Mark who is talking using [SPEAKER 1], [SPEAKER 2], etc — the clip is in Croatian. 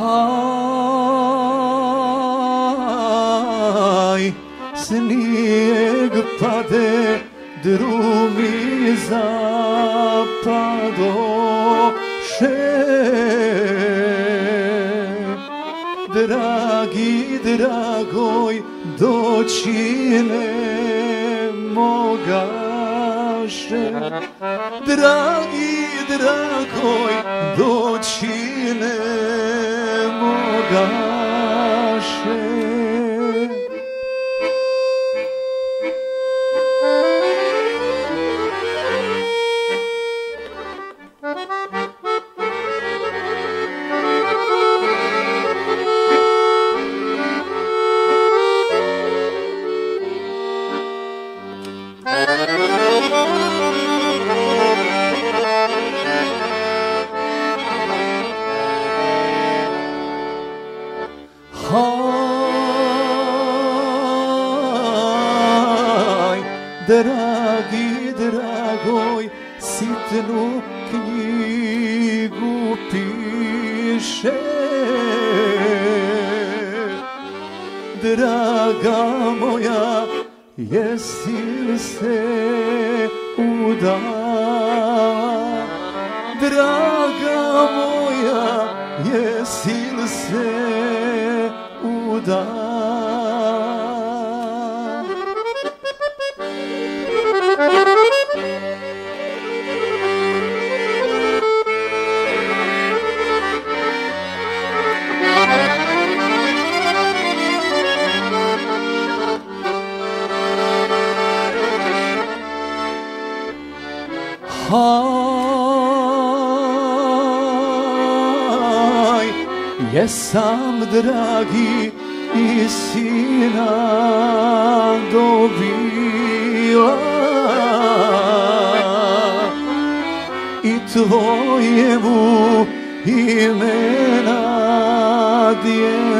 [SPEAKER 1] Oh. Snijeg pade, drumi zapadoše. Dragi, dragoj, doći ne. Dragi, dragoj, doći ne. Хай, дорогий, дорогой, ситну книгу пишет. Дорога моя, jesi li se udala? Draga moja, jesi li se udala? Haj, jesam dragi i sina dobila. I tvojemu imena djenu